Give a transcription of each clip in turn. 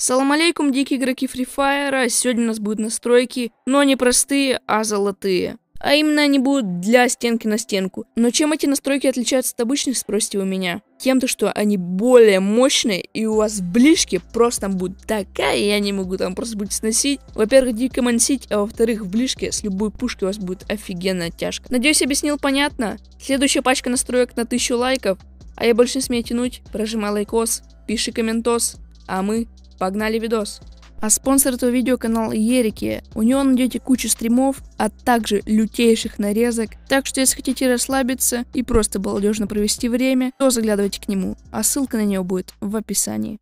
Салам алейкум, дикие игроки Free Fire. Сегодня у нас будут настройки, но не простые, а золотые. А именно они будут для стенки на стенку. Но чем эти настройки отличаются от обычных, спросите у меня. Тем-то, что они более мощные, и у вас ближки просто там будет такая, я не могу там просто будет сносить. Во-первых, дико мансить, а во-вторых, в ближке с любой пушки у вас будет офигенная тяжка. Надеюсь, объяснил понятно. Следующая пачка настроек на 1000 лайков. А я больше не смею тянуть. Прожимай лайкос, пиши комментос. А мы Погнали видос. А спонсор этого видео канал Ерики. У него найдете кучу стримов, а также лютейших нарезок. Так что если хотите расслабиться и просто балдежно провести время, то заглядывайте к нему. А ссылка на него будет в описании.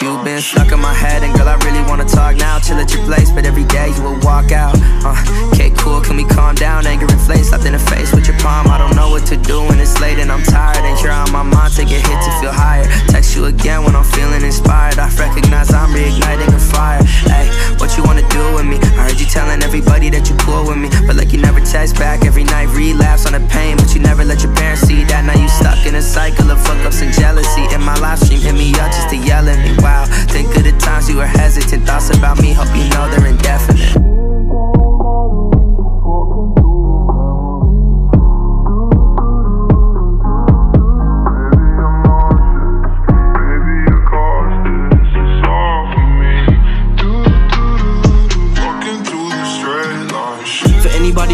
You been stuck in my head, and girl, I really wanna talk now. Chill at your place, but every day you will walk out. Uh, okay, cool, can we calm down? Anger inflates, slapped in the face with your palm. I don't know what to do when it's late and I'm tired. And you're on my mind, take a hit to feel higher. Text you again when I'm feeling inspired. I recognize I'm reigniting a fire. Hey, what you wanna do with me? I heard you telling everybody that you cool with me, but like you never text back every night. Relapse on the pain, but you never let your parents see that. Now you stuck in a cycle of fuck ups and jealousy. In my live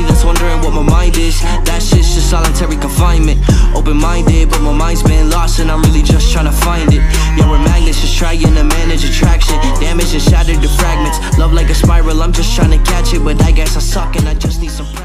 that's wondering what my mind is, that shit's just solitary confinement. Open minded, but my mind's been lost, and I'm really just trying to find it. Yeah, we're magnets, just trying to manage attraction. Damage and shattered to fragments. Love like a spiral, I'm just trying to catch it, but I guess I suck and I just need some.